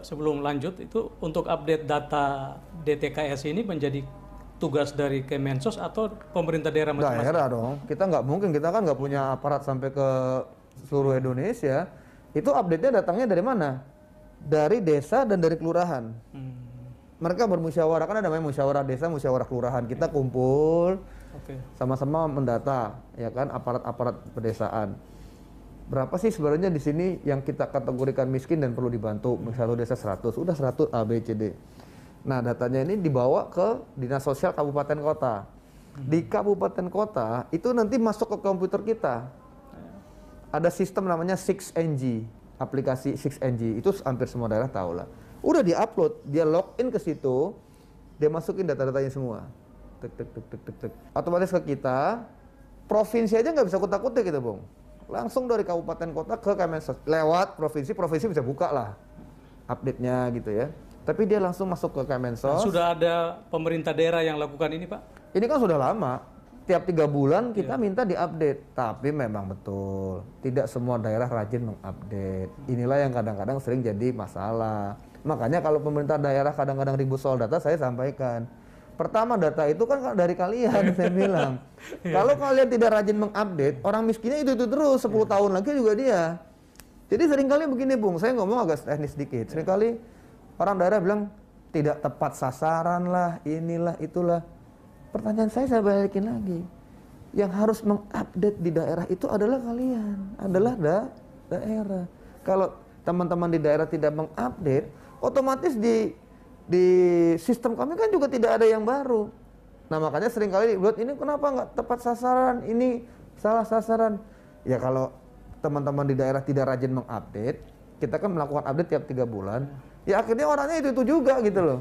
sebelum lanjut itu untuk update data DTKS ini menjadi tugas dari Kemensos atau pemerintah daerah masing-masing? Daerah dong. Kita nggak mungkin, kita kan nggak punya aparat sampai ke seluruh Indonesia. Itu update-nya datangnya dari mana? Dari desa dan dari kelurahan. Hmm, Mereka bermusyawarah, kan ada namanya musyawarah desa, musyawarah kelurahan. Kita kumpul, Oke. sama-sama mendata, ya kan, aparat-aparat pedesaan. Berapa sih sebenarnya di sini yang kita kategorikan miskin dan perlu dibantu? Satu desa 100, udah 100 A, B, C, D. Nah, datanya ini dibawa ke Dinas Sosial Kabupaten Kota. Di Kabupaten Kota, itu nanti masuk ke komputer kita. Ada sistem namanya 6NG, aplikasi 6NG. Itu hampir semua daerah tahu lah. Udah di-upload, dia login ke situ, dia masukin data-datanya semua. Tek, tek, tek, tek, tek, tek. Otomatis ke kita, provinsi aja nggak bisa kutak-kutik gitu, Bung. Langsung dari kabupaten kota ke Kemensos. Lewat provinsi, provinsi bisa buka lah update-nya gitu ya. Tapi dia langsung masuk ke Kemensos. Sudah ada pemerintah daerah yang lakukan ini, Pak? Ini kan sudah lama. Tiap tiga bulan kita minta diupdate. Tapi memang betul, tidak semua daerah rajin mengupdate. Inilah yang kadang-kadang sering jadi masalah. Makanya kalau pemerintah daerah kadang-kadang ribut soal data, saya sampaikan. Pertama data itu kan dari kalian, saya bilang. Kalau kalian tidak rajin mengupdate, orang miskinnya itu itu terus 10 tahun lagi juga dia. Jadi sering kali begini, Bung. Saya ngomong agak teknis sedikit. Seringkali orang daerah bilang tidak tepat sasaran lah, inilah, itulah. Pertanyaan saya saya balikin lagi. Yang harus mengupdate di daerah itu adalah kalian, adalah da daerah. Kalau teman-teman di daerah tidak mengupdate, otomatis di di sistem kami kan juga tidak ada yang baru. Nah makanya sering kali buat ini kenapa nggak tepat sasaran, ini salah sasaran. Ya kalau teman-teman di daerah tidak rajin mengupdate, kita kan melakukan update tiap tiga bulan, ya akhirnya orangnya itu itu juga gitu loh.